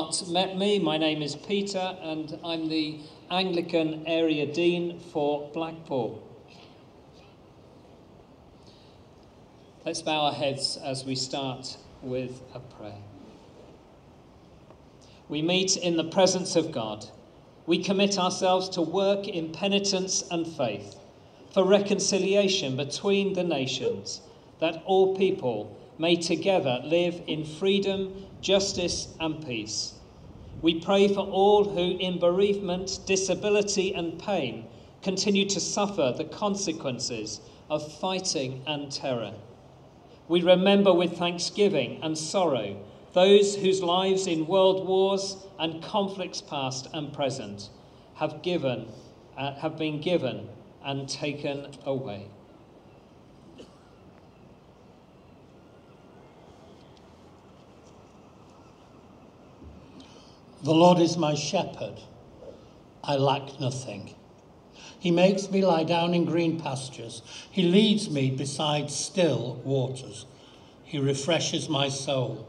not met me, my name is Peter, and I'm the Anglican Area Dean for Blackpool. Let's bow our heads as we start with a prayer. We meet in the presence of God. We commit ourselves to work in penitence and faith for reconciliation between the nations, that all people may together live in freedom, justice, and peace. We pray for all who, in bereavement, disability, and pain, continue to suffer the consequences of fighting and terror. We remember with thanksgiving and sorrow those whose lives in world wars and conflicts past and present have given uh, have been given and taken away. The Lord is my shepherd, I lack nothing. He makes me lie down in green pastures. He leads me beside still waters. He refreshes my soul.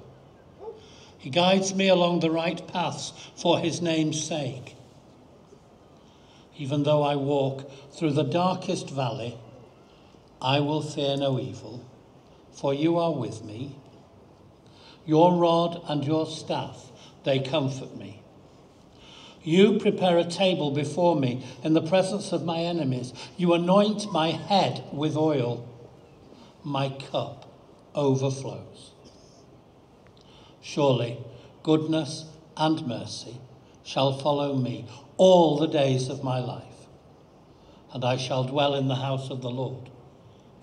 He guides me along the right paths for his name's sake. Even though I walk through the darkest valley, I will fear no evil, for you are with me. Your rod and your staff they comfort me. You prepare a table before me in the presence of my enemies. You anoint my head with oil. My cup overflows. Surely goodness and mercy shall follow me all the days of my life, and I shall dwell in the house of the Lord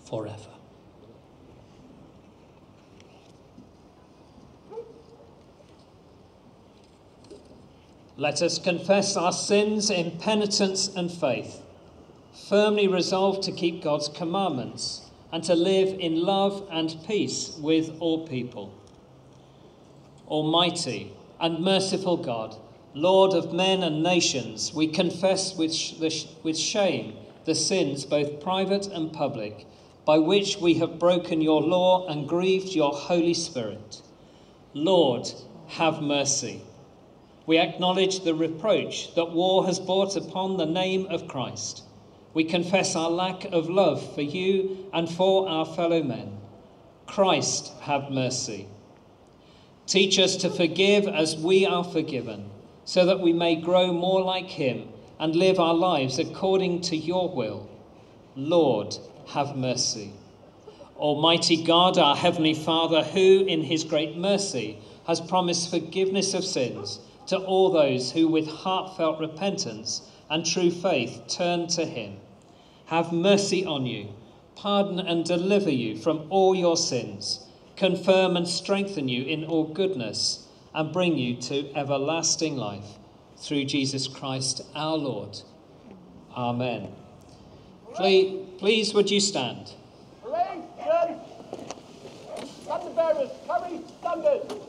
forever. Let us confess our sins in penitence and faith, firmly resolved to keep God's commandments and to live in love and peace with all people. Almighty and merciful God, Lord of men and nations, we confess with, sh- with shame the sins, both private and public, by which we have broken your law and grieved your Holy Spirit. Lord, have mercy we acknowledge the reproach that war has brought upon the name of Christ. We confess our lack of love for you and for our fellow men. Christ, have mercy. Teach us to forgive as we are forgiven, so that we may grow more like him and live our lives according to your will. Lord, have mercy. Almighty God, our Heavenly Father, who in his great mercy has promised forgiveness of sins to all those who, with heartfelt repentance and true faith, turn to him. Have mercy on you, pardon and deliver you from all your sins, confirm and strengthen you in all goodness, and bring you to everlasting life. Through Jesus Christ our Lord. Amen. Please, please would you stand? Hooray! Standard bearers, carry!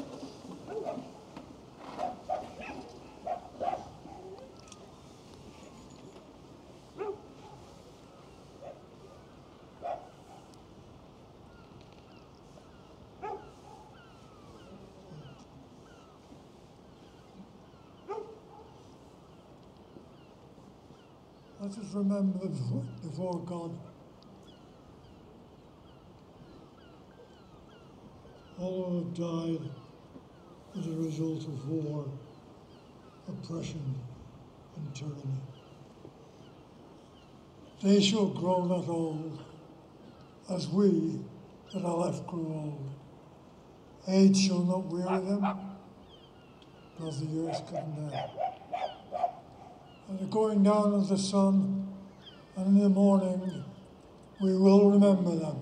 Let us remember before God all who have died as a result of war, oppression, and tyranny. They shall grow not old, as we that are left grow old. Age shall not weary them, nor the years come down and the going down of the sun, and in the morning we will remember them.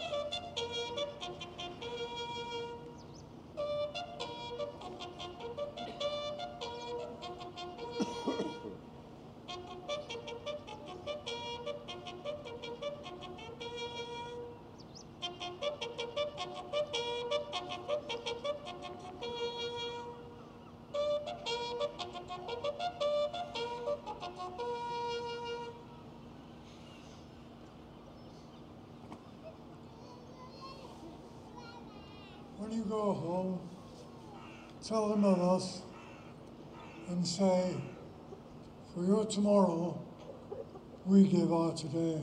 tell them of us and say, for your tomorrow, we give our today.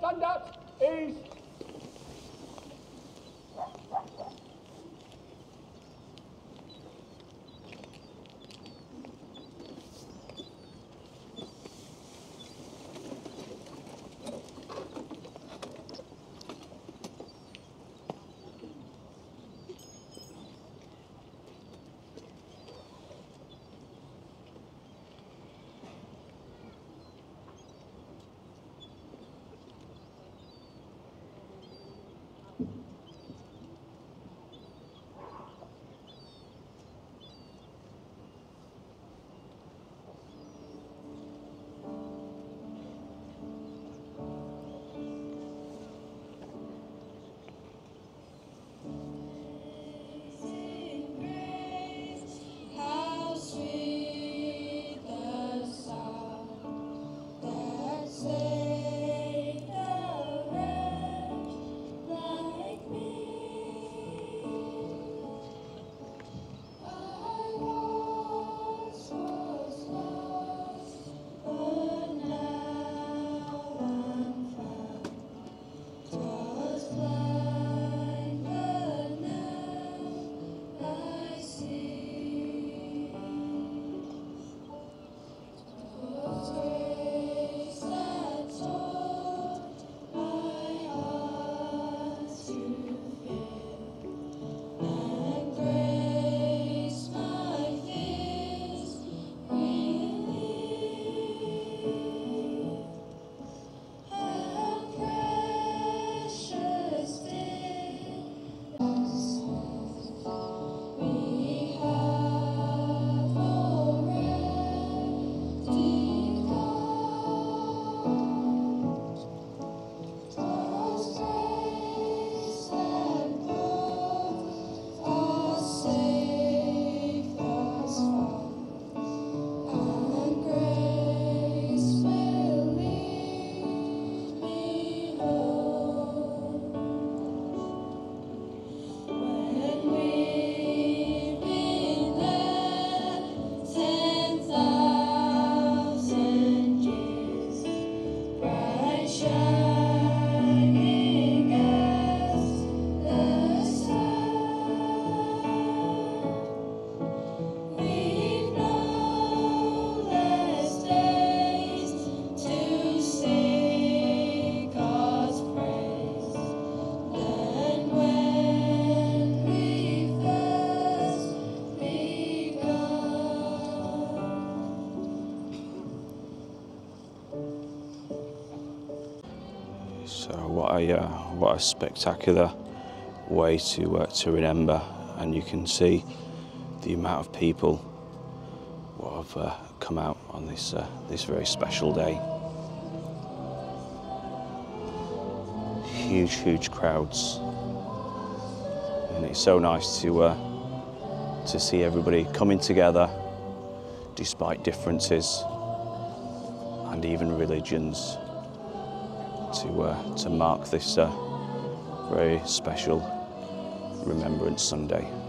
Stand up, ease. A spectacular way to uh, to remember, and you can see the amount of people what have uh, come out on this uh, this very special day. Huge, huge crowds, and it's so nice to uh, to see everybody coming together, despite differences and even religions, to, uh, to mark this uh, very special Remembrance Sunday.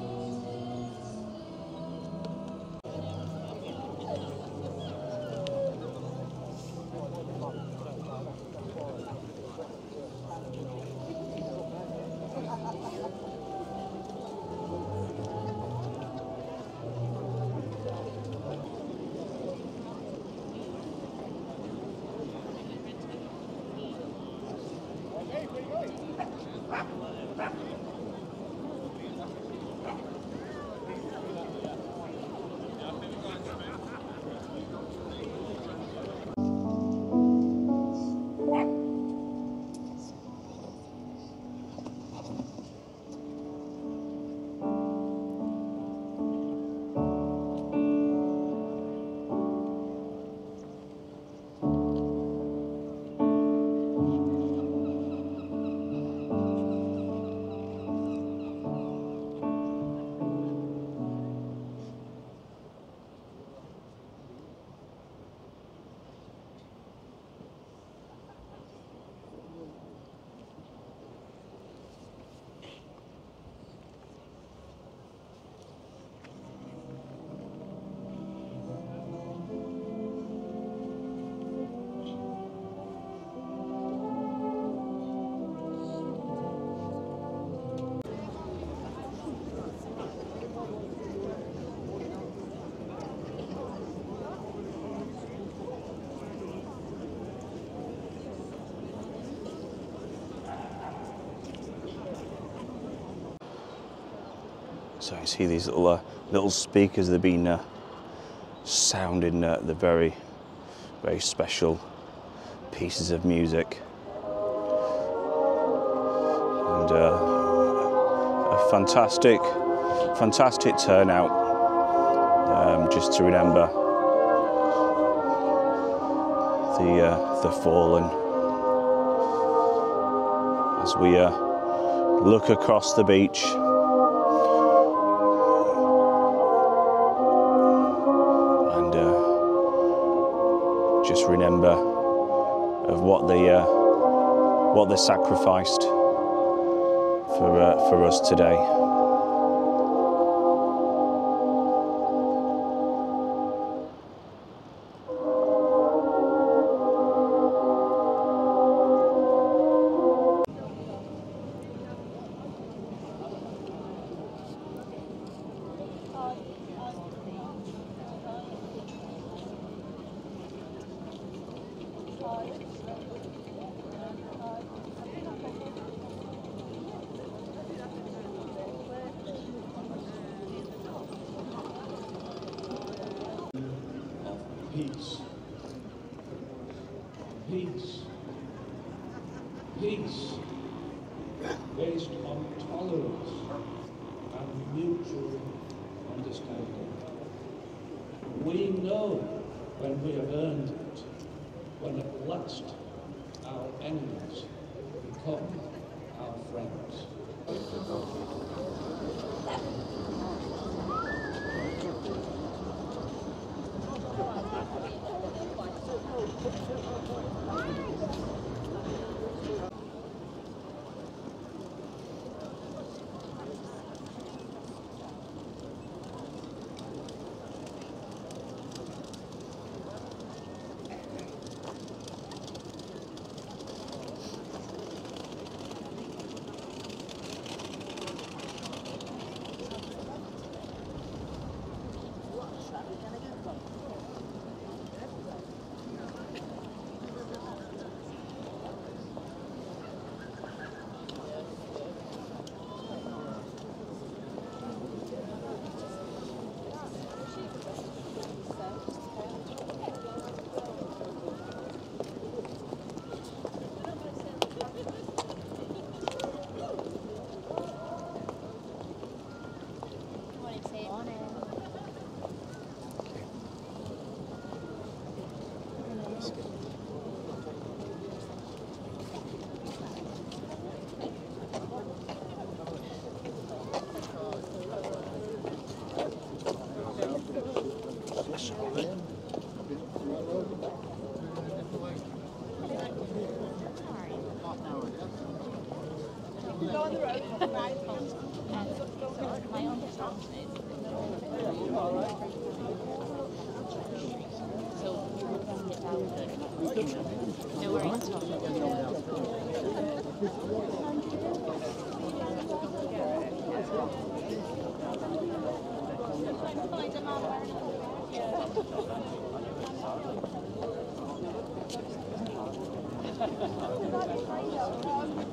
So you see these little uh, little speakers. They've been uh, sounding uh, the very, very special pieces of music, and uh, a fantastic, fantastic turnout. Um, just to remember the uh, the fallen as we uh, look across the beach. What they sacrificed for uh, for us today. Based on tolerance and mutual understanding. We know when we have earned it, when at last our enemies become our friends.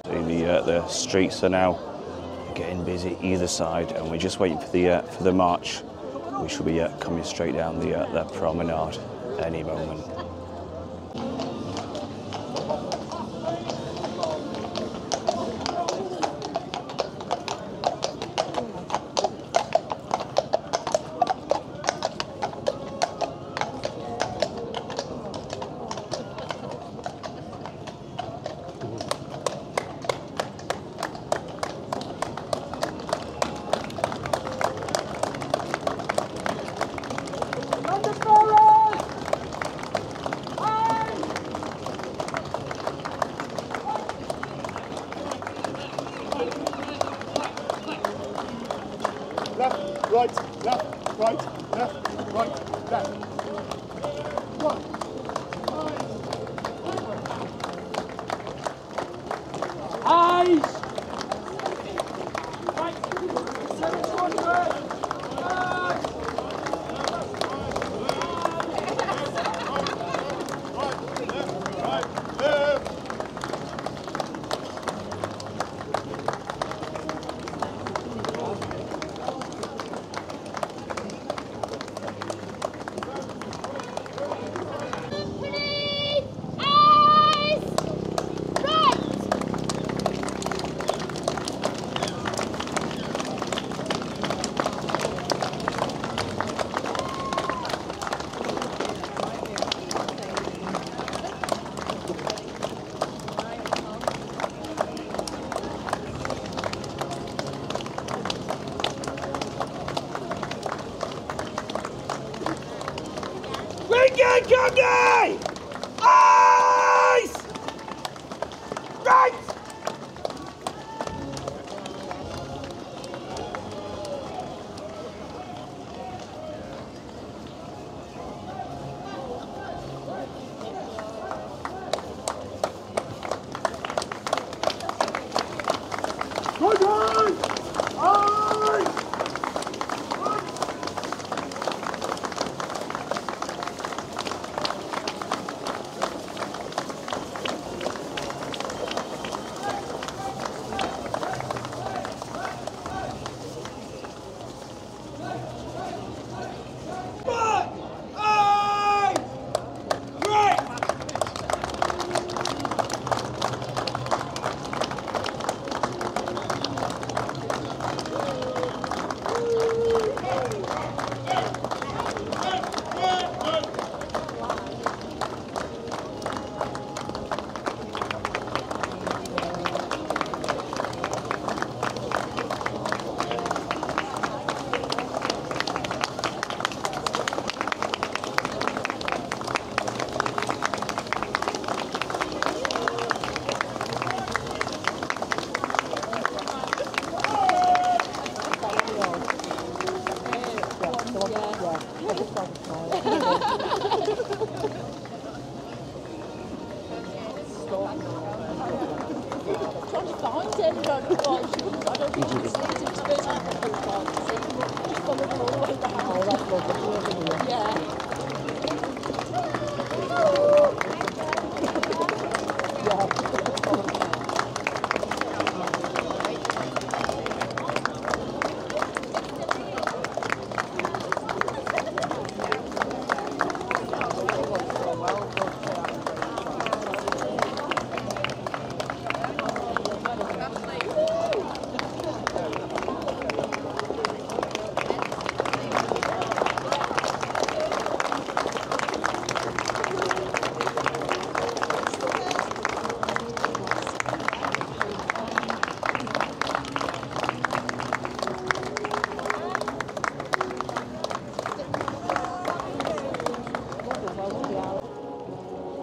The uh, the streets are now getting busy either side, and we're just waiting for the uh, for the march. We should be uh, coming straight down the uh, the promenade any moment. Right, left, right, left, right, left. One. Wigan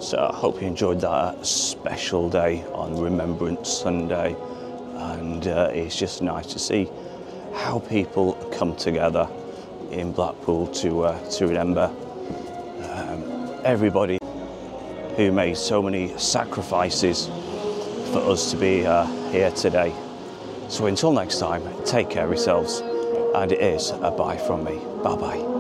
So I hope you enjoyed that special day on Remembrance Sunday. and uh, it's just nice to see how people come together in Blackpool to uh, to remember um, everybody who made so many sacrifices for us to be uh, here today. So until next time, take care of yourselves, and it is a bye from me. Bye bye.